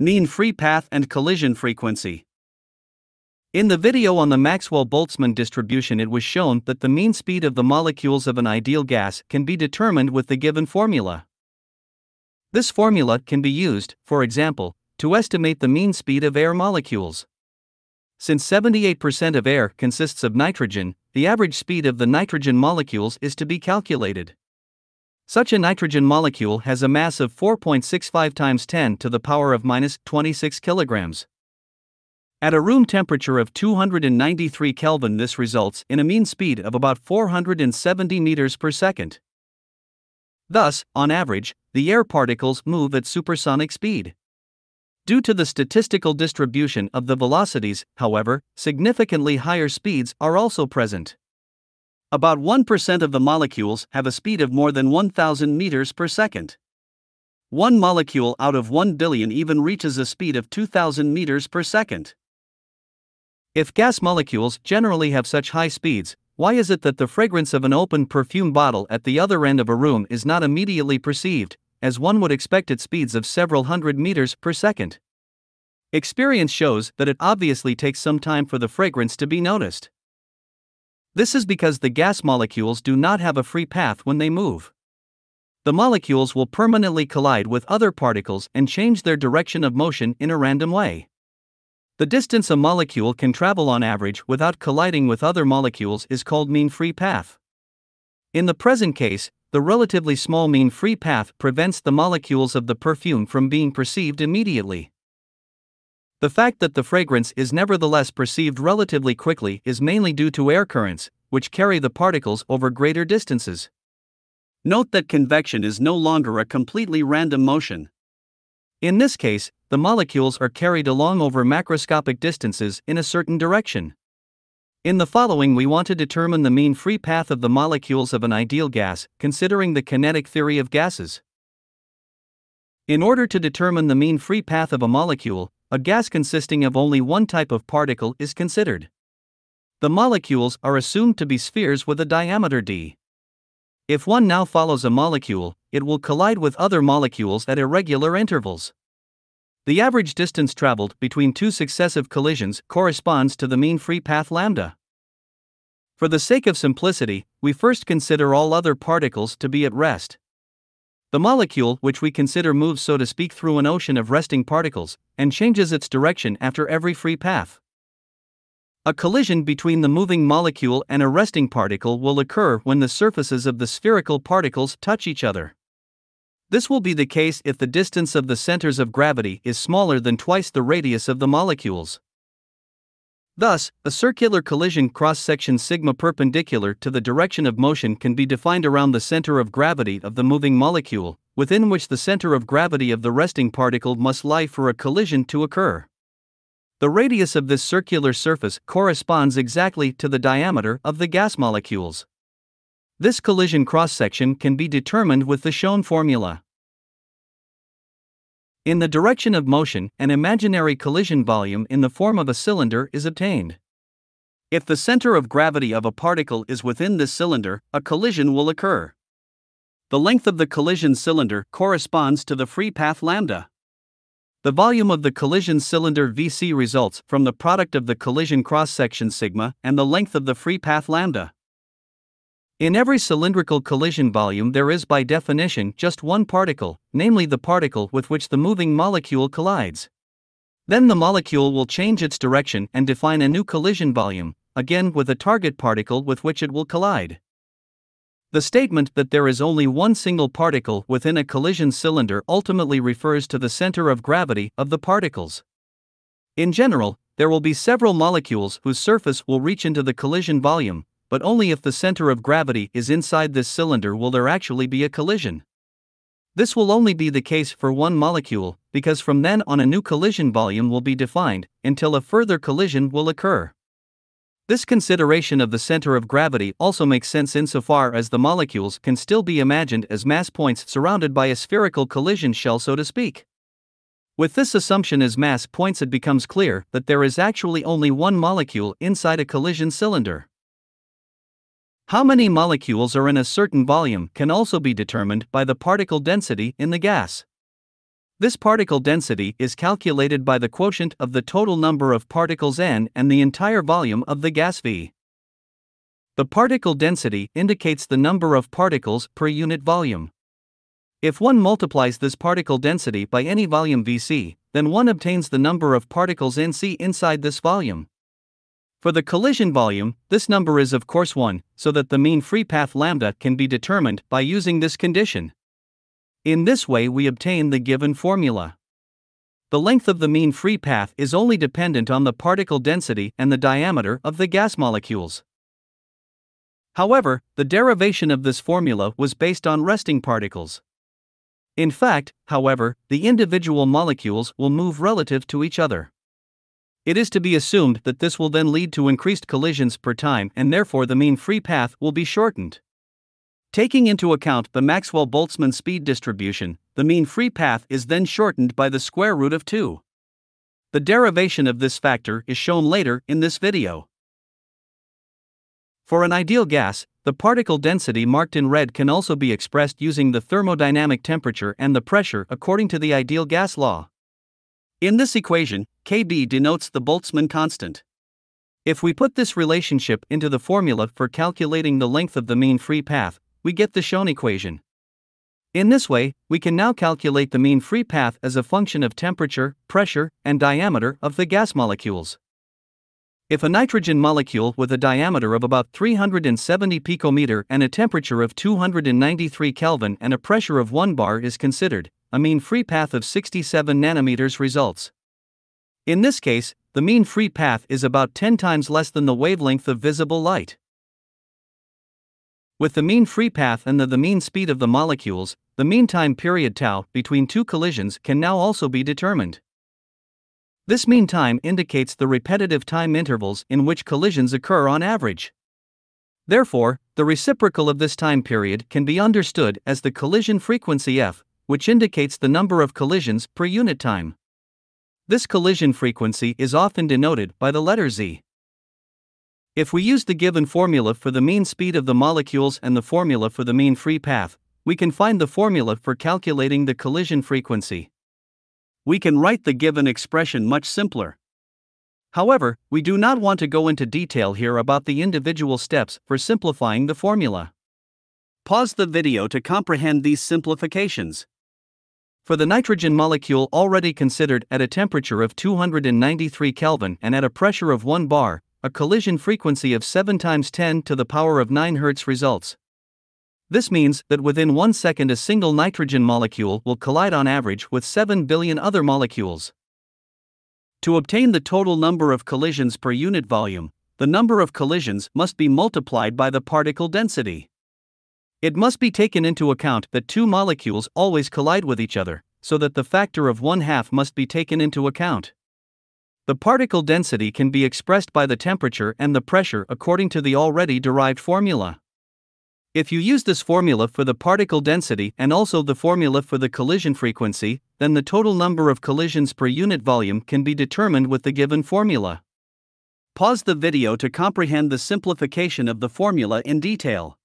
Mean free path and collision frequency. In the video on the Maxwell-Boltzmann distribution it was shown that the mean speed of the molecules of an ideal gas can be determined with the given formula. This formula can be used, for example, to estimate the mean speed of air molecules. Since 78% of air consists of nitrogen, the average speed of the nitrogen molecules is to be calculated. Such a nitrogen molecule has a mass of 4.65 times 10 to the power of minus 26 kilograms. At a room temperature of 293 Kelvin, this results in a mean speed of about 470 meters per second. Thus, on average, the air particles move at supersonic speed. Due to the statistical distribution of the velocities, however, significantly higher speeds are also present. About 1% of the molecules have a speed of more than 1000 meters per second. One molecule out of 1 billion even reaches a speed of 2000 meters per second. If gas molecules generally have such high speeds, why is it that the fragrance of an open perfume bottle at the other end of a room is not immediately perceived, as one would expect at speeds of several hundred meters per second? Experience shows that it obviously takes some time for the fragrance to be noticed. This is because the gas molecules do not have a free path when they move. The molecules will permanently collide with other particles and change their direction of motion in a random way. The distance a molecule can travel on average without colliding with other molecules is called mean free path. In the present case, the relatively small mean free path prevents the molecules of the perfume from being perceived immediately. The fact that the fragrance is nevertheless perceived relatively quickly is mainly due to air currents, which carry the particles over greater distances. Note that convection is no longer a completely random motion. In this case, the molecules are carried along over macroscopic distances in a certain direction. In the following, we want to determine the mean free path of the molecules of an ideal gas, considering the kinetic theory of gases. In order to determine the mean free path of a molecule, a gas consisting of only one type of particle is considered. The molecules are assumed to be spheres with a diameter d. If one now follows a molecule, it will collide with other molecules at irregular intervals. The average distance traveled between two successive collisions corresponds to the mean free path lambda. For the sake of simplicity, we first consider all other particles to be at rest. The molecule which we consider moves so to speak through an ocean of resting particles, and changes its direction after every free path. A collision between the moving molecule and a resting particle will occur when the surfaces of the spherical particles touch each other. This will be the case if the distance of the centers of gravity is smaller than twice the radius of the molecules. Thus, a circular collision cross section sigma perpendicular to the direction of motion can be defined around the center of gravity of the moving molecule, within which the center of gravity of the resting particle must lie for a collision to occur. The radius of this circular surface corresponds exactly to the diameter of the gas molecules. This collision cross section can be determined with the shown formula. In the direction of motion, an imaginary collision volume in the form of a cylinder is obtained. If the center of gravity of a particle is within this cylinder, a collision will occur. The length of the collision cylinder corresponds to the free path lambda. The volume of the collision cylinder Vc results from the product of the collision cross section sigma and the length of the free path lambda. In every cylindrical collision volume, there is by definition just one particle, namely the particle with which the moving molecule collides. Then the molecule will change its direction and define a new collision volume, again with a target particle with which it will collide. The statement that there is only one single particle within a collision cylinder ultimately refers to the center of gravity of the particles. In general, there will be several molecules whose surface will reach into the collision volume, but only if the center of gravity is inside this cylinder will there actually be a collision. This will only be the case for one molecule, because from then on a new collision volume will be defined, until a further collision will occur. This consideration of the center of gravity also makes sense insofar as the molecules can still be imagined as mass points surrounded by a spherical collision shell, so to speak. With this assumption as mass points, it becomes clear that there is actually only one molecule inside a collision cylinder. How many molecules are in a certain volume can also be determined by the particle density in the gas. This particle density is calculated by the quotient of the total number of particles n and the entire volume of the gas V. The particle density indicates the number of particles per unit volume. If one multiplies this particle density by any volume Vc, then one obtains the number of particles Nc inside this volume. For the collision volume, this number is of course 1, so that the mean free path lambda can be determined by using this condition. In this way, we obtain the given formula. The length of the mean free path is only dependent on the particle density and the diameter of the gas molecules. However, the derivation of this formula was based on resting particles. In fact, however, the individual molecules will move relative to each other. It is to be assumed that this will then lead to increased collisions per time and therefore the mean free path will be shortened. Taking into account the Maxwell Boltzmann speed distribution, the mean free path is then shortened by the square root of 2. The derivation of this factor is shown later in this video. For an ideal gas, the particle density marked in red can also be expressed using the thermodynamic temperature and the pressure according to the ideal gas law. In this equation, Kb denotes the Boltzmann constant. If we put this relationship into the formula for calculating the length of the mean free path, we get the shown equation. In this way, we can now calculate the mean free path as a function of temperature, pressure, and diameter of the gas molecules. If a nitrogen molecule with a diameter of about 370 picometer and a temperature of 293 Kelvin and a pressure of 1 bar is considered, a mean free path of 67 nanometers results. In this case, the mean free path is about 10 times less than the wavelength of visible light. With the mean free path and the, the mean speed of the molecules, the mean time period tau between two collisions can now also be determined. This mean time indicates the repetitive time intervals in which collisions occur on average. Therefore, the reciprocal of this time period can be understood as the collision frequency f, which indicates the number of collisions per unit time. This collision frequency is often denoted by the letter z. If we use the given formula for the mean speed of the molecules and the formula for the mean free path, we can find the formula for calculating the collision frequency. We can write the given expression much simpler. However, we do not want to go into detail here about the individual steps for simplifying the formula. Pause the video to comprehend these simplifications. For the nitrogen molecule already considered at a temperature of 293 Kelvin and at a pressure of 1 bar, a collision frequency of 7 times 10 to the power of 9 Hz results. This means that within 1 second a single nitrogen molecule will collide on average with 7 billion other molecules. To obtain the total number of collisions per unit volume, the number of collisions must be multiplied by the particle density. It must be taken into account that two molecules always collide with each other, so that the factor of one half must be taken into account. The particle density can be expressed by the temperature and the pressure according to the already derived formula. If you use this formula for the particle density and also the formula for the collision frequency, then the total number of collisions per unit volume can be determined with the given formula. Pause the video to comprehend the simplification of the formula in detail.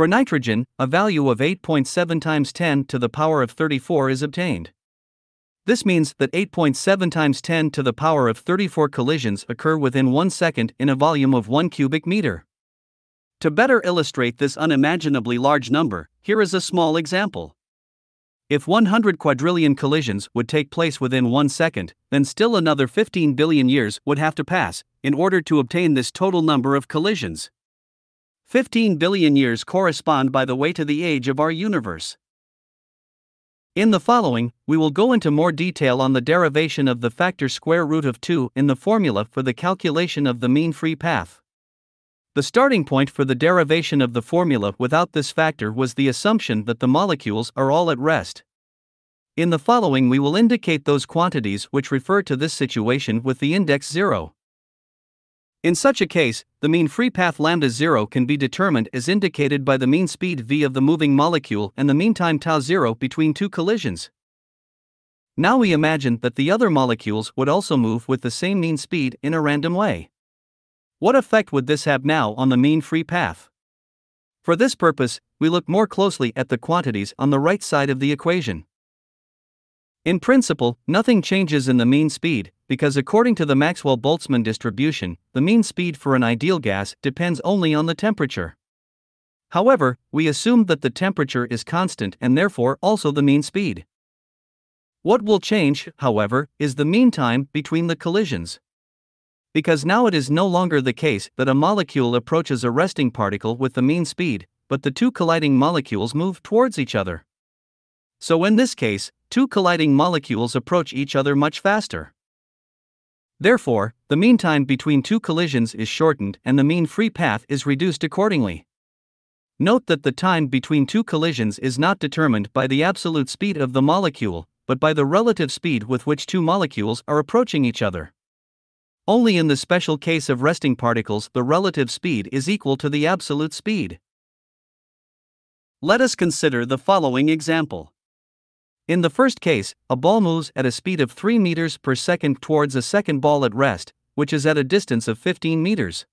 For nitrogen, a value of 8.7 times 10 to the power of 34 is obtained. This means that 8.7 times 10 to the power of 34 collisions occur within 1 second in a volume of 1 cubic meter. To better illustrate this unimaginably large number, here is a small example. If 100 quadrillion collisions would take place within 1 second, then still another 15 billion years would have to pass in order to obtain this total number of collisions. 15 billion years correspond by the way to the age of our universe. In the following, we will go into more detail on the derivation of the factor square root of 2 in the formula for the calculation of the mean free path. The starting point for the derivation of the formula without this factor was the assumption that the molecules are all at rest. In the following, we will indicate those quantities which refer to this situation with the index 0. In such a case, the mean free path lambda 0 can be determined as indicated by the mean speed v of the moving molecule and the mean time tau 0 between two collisions. Now we imagine that the other molecules would also move with the same mean speed in a random way. What effect would this have now on the mean free path? For this purpose, we look more closely at the quantities on the right side of the equation. In principle, nothing changes in the mean speed, because according to the Maxwell Boltzmann distribution, the mean speed for an ideal gas depends only on the temperature. However, we assume that the temperature is constant and therefore also the mean speed. What will change, however, is the mean time between the collisions. Because now it is no longer the case that a molecule approaches a resting particle with the mean speed, but the two colliding molecules move towards each other. So in this case, two colliding molecules approach each other much faster. Therefore, the mean time between two collisions is shortened and the mean free path is reduced accordingly. Note that the time between two collisions is not determined by the absolute speed of the molecule, but by the relative speed with which two molecules are approaching each other. Only in the special case of resting particles the relative speed is equal to the absolute speed. Let us consider the following example. In the first case, a ball moves at a speed of 3 meters per second towards a second ball at rest, which is at a distance of 15 meters.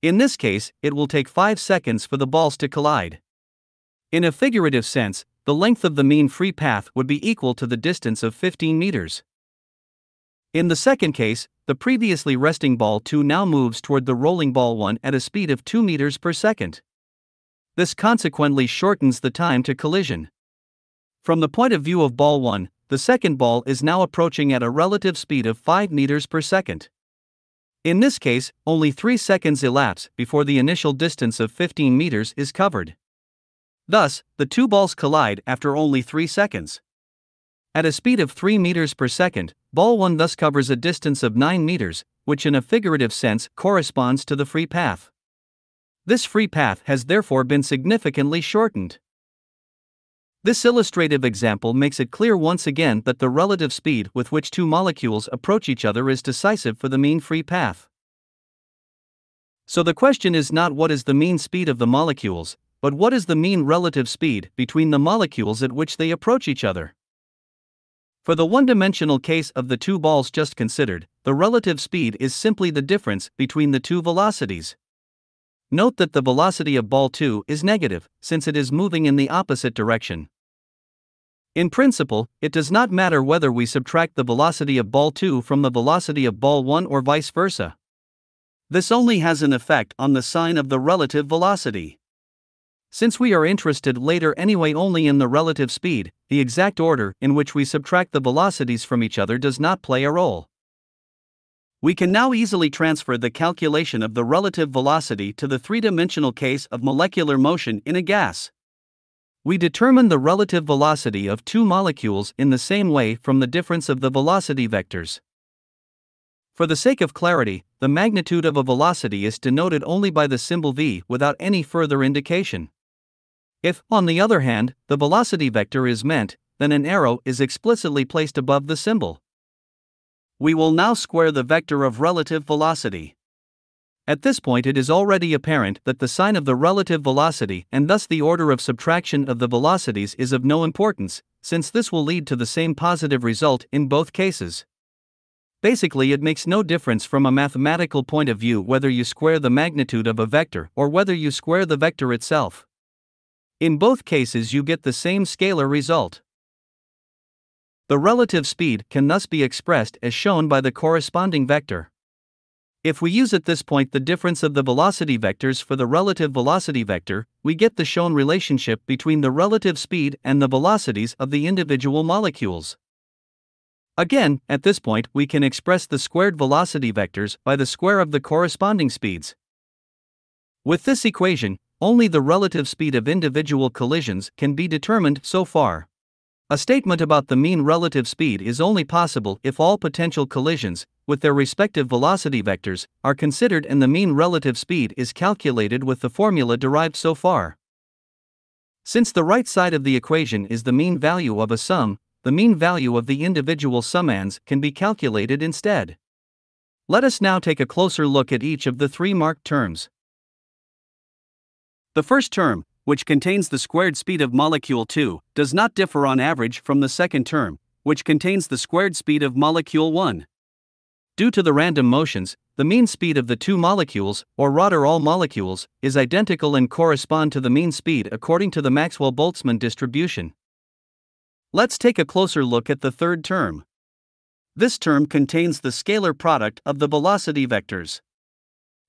In this case, it will take 5 seconds for the balls to collide. In a figurative sense, the length of the mean free path would be equal to the distance of 15 meters. In the second case, the previously resting ball 2 now moves toward the rolling ball 1 at a speed of 2 meters per second. This consequently shortens the time to collision. From the point of view of ball 1, the second ball is now approaching at a relative speed of 5 meters per second. In this case, only 3 seconds elapse before the initial distance of 15 meters is covered. Thus, the two balls collide after only 3 seconds. At a speed of 3 meters per second, ball 1 thus covers a distance of 9 meters, which in a figurative sense corresponds to the free path. This free path has therefore been significantly shortened. This illustrative example makes it clear once again that the relative speed with which two molecules approach each other is decisive for the mean free path. So the question is not what is the mean speed of the molecules, but what is the mean relative speed between the molecules at which they approach each other. For the one dimensional case of the two balls just considered, the relative speed is simply the difference between the two velocities. Note that the velocity of ball 2 is negative, since it is moving in the opposite direction. In principle, it does not matter whether we subtract the velocity of ball 2 from the velocity of ball 1 or vice versa. This only has an effect on the sign of the relative velocity. Since we are interested later anyway only in the relative speed, the exact order in which we subtract the velocities from each other does not play a role. We can now easily transfer the calculation of the relative velocity to the three dimensional case of molecular motion in a gas. We determine the relative velocity of two molecules in the same way from the difference of the velocity vectors. For the sake of clarity, the magnitude of a velocity is denoted only by the symbol v without any further indication. If, on the other hand, the velocity vector is meant, then an arrow is explicitly placed above the symbol. We will now square the vector of relative velocity. At this point, it is already apparent that the sign of the relative velocity and thus the order of subtraction of the velocities is of no importance, since this will lead to the same positive result in both cases. Basically, it makes no difference from a mathematical point of view whether you square the magnitude of a vector or whether you square the vector itself. In both cases, you get the same scalar result. The relative speed can thus be expressed as shown by the corresponding vector. If we use at this point the difference of the velocity vectors for the relative velocity vector, we get the shown relationship between the relative speed and the velocities of the individual molecules. Again, at this point, we can express the squared velocity vectors by the square of the corresponding speeds. With this equation, only the relative speed of individual collisions can be determined so far. A statement about the mean relative speed is only possible if all potential collisions, with their respective velocity vectors, are considered and the mean relative speed is calculated with the formula derived so far. Since the right side of the equation is the mean value of a sum, the mean value of the individual summands can be calculated instead. Let us now take a closer look at each of the three marked terms. The first term, which contains the squared speed of molecule 2, does not differ on average from the second term, which contains the squared speed of molecule 1. Due to the random motions, the mean speed of the two molecules, or rather all molecules, is identical and correspond to the mean speed according to the Maxwell Boltzmann distribution. Let's take a closer look at the third term. This term contains the scalar product of the velocity vectors.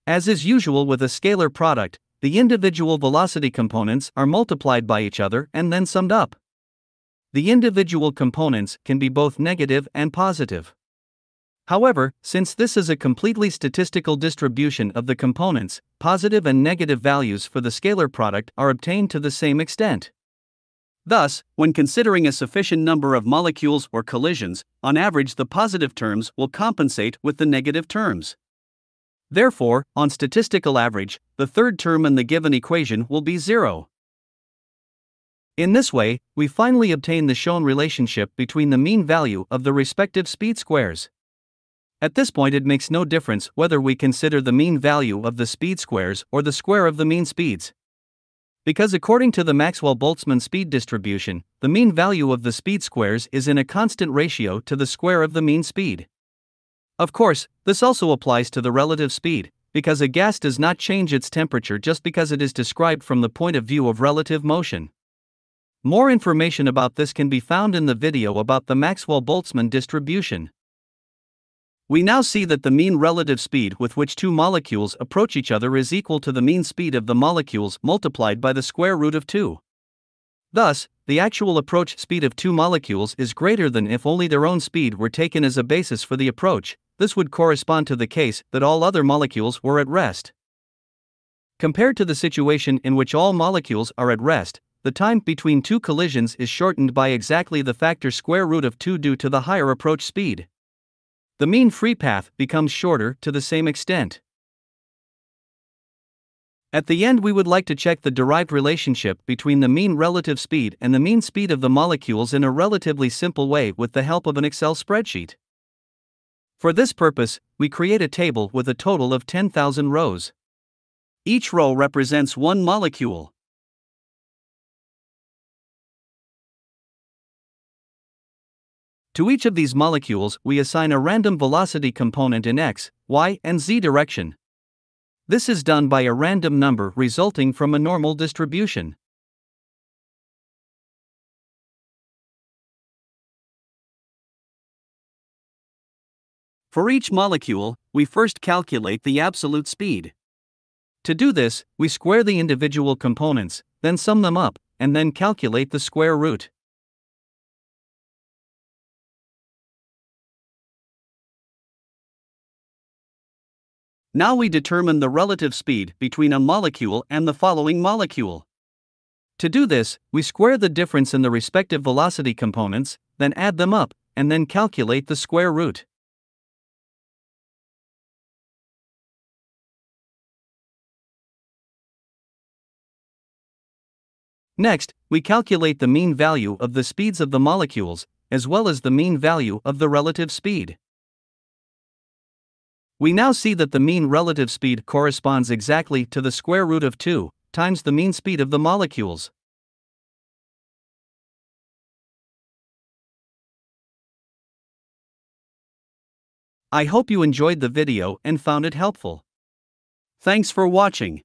As is usual with a scalar product, the individual velocity components are multiplied by each other and then summed up. The individual components can be both negative and positive. However, since this is a completely statistical distribution of the components, positive and negative values for the scalar product are obtained to the same extent. Thus, when considering a sufficient number of molecules or collisions, on average the positive terms will compensate with the negative terms. Therefore, on statistical average, the third term in the given equation will be zero. In this way, we finally obtain the shown relationship between the mean value of the respective speed squares. At this point, it makes no difference whether we consider the mean value of the speed squares or the square of the mean speeds. Because according to the Maxwell Boltzmann speed distribution, the mean value of the speed squares is in a constant ratio to the square of the mean speed. Of course, this also applies to the relative speed, because a gas does not change its temperature just because it is described from the point of view of relative motion. More information about this can be found in the video about the Maxwell Boltzmann distribution. We now see that the mean relative speed with which two molecules approach each other is equal to the mean speed of the molecules multiplied by the square root of 2. Thus, the actual approach speed of two molecules is greater than if only their own speed were taken as a basis for the approach, this would correspond to the case that all other molecules were at rest. Compared to the situation in which all molecules are at rest, the time between two collisions is shortened by exactly the factor square root of 2 due to the higher approach speed the mean free path becomes shorter to the same extent. At the end, we would like to check the derived relationship between the mean relative speed and the mean speed of the molecules in a relatively simple way with the help of an Excel spreadsheet. For this purpose, we create a table with a total of 10,000 rows. Each row represents one molecule. To each of these molecules, we assign a random velocity component in x, y, and z direction. This is done by a random number resulting from a normal distribution. For each molecule, we first calculate the absolute speed. To do this, we square the individual components, then sum them up, and then calculate the square root. Now we determine the relative speed between a molecule and the following molecule. To do this, we square the difference in the respective velocity components, then add them up, and then calculate the square root. Next, we calculate the mean value of the speeds of the molecules, as well as the mean value of the relative speed. We now see that the mean relative speed corresponds exactly to the square root of 2 times the mean speed of the molecules. I hope you enjoyed the video and found it helpful. Thanks for watching.